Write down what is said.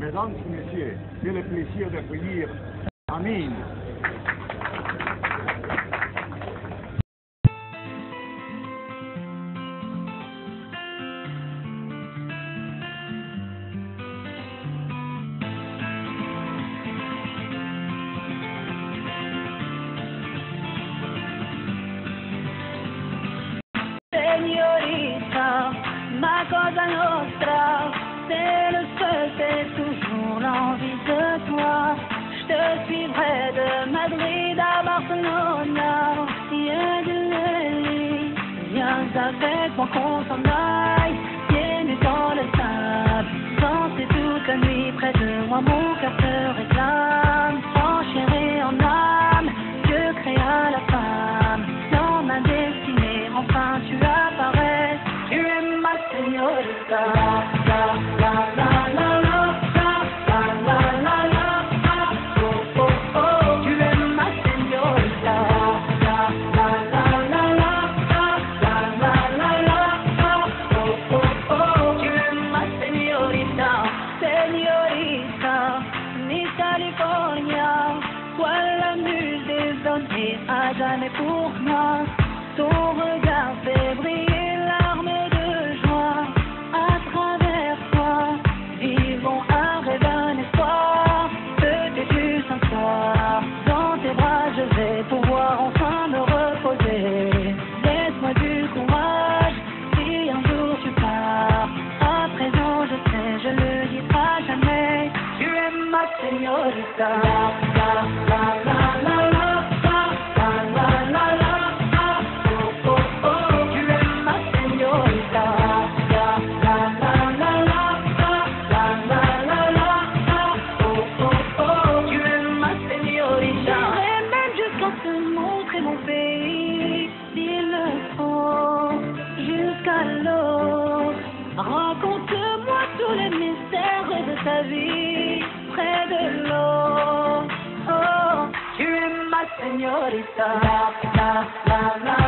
Mesdames et messieurs, j'ai le plaisir d'accueillir Amine. Avec moi qu'on s'en aille, pieds dans le sable, danser toute la nuit près de moi, mon cœur te réclame, en chair et en âme, Dieu créa la femme, dans ma destinée, enfin tu apparais, tu es ma señorita, et à jamais pour moi, ton regard fait briller l'arme de joie, à travers toi, vivons un rêve, un espoir, peut-être juste un soir, dans tes bras je vais pouvoir enfin me reposer, laisse-moi du courage, si un jour tu pars, à présent je sais, je le dirai à jamais, tu es ma señorita, Raconte-moi tous les mystères de ta vie, près de l'eau. Oh, tu es ma señorita, la.